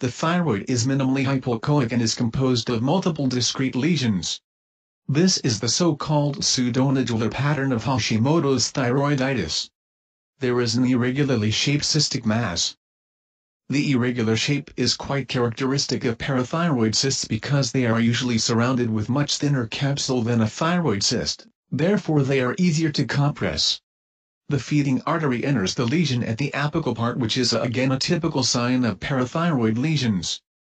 the thyroid is minimally hypoechoic and is composed of multiple discrete lesions. This is the so-called pseudonodular pattern of Hashimoto's thyroiditis. There is an irregularly shaped cystic mass. The irregular shape is quite characteristic of parathyroid cysts because they are usually surrounded with much thinner capsule than a thyroid cyst, therefore they are easier to compress. The feeding artery enters the lesion at the apical part which is again a typical sign of parathyroid lesions.